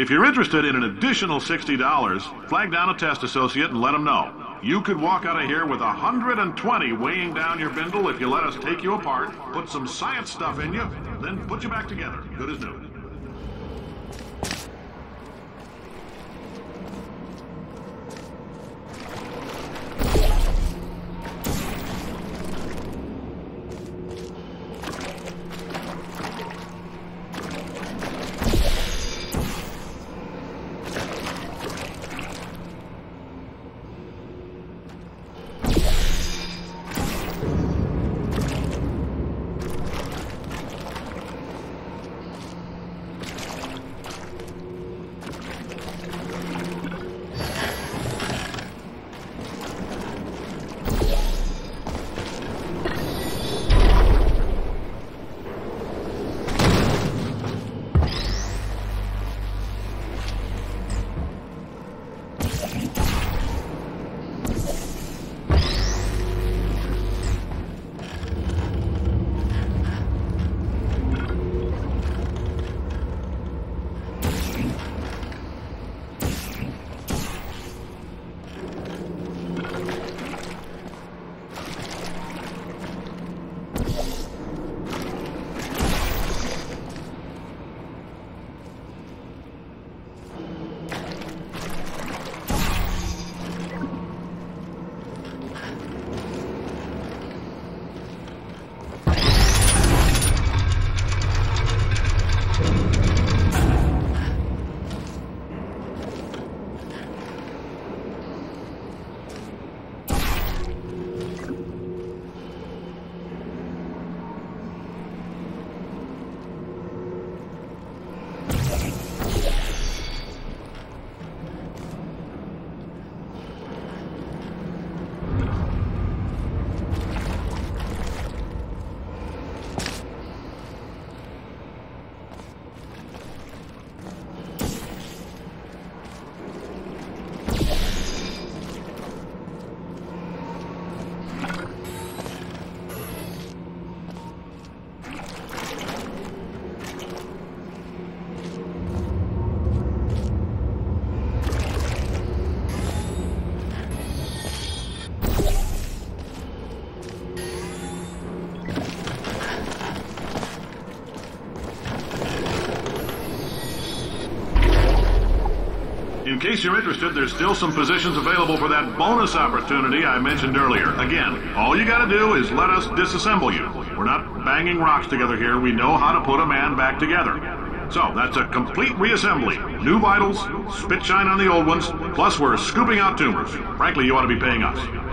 If you're interested in an additional $60, flag down a test associate and let them know. You could walk out of here with 120 weighing down your bindle if you let us take you apart, put some science stuff in you, then put you back together. Good as new. In case you're interested, there's still some positions available for that bonus opportunity I mentioned earlier. Again, all you gotta do is let us disassemble you. We're not banging rocks together here. We know how to put a man back together. So, that's a complete reassembly. New vitals, spit shine on the old ones, plus we're scooping out tumors. Frankly, you ought to be paying us.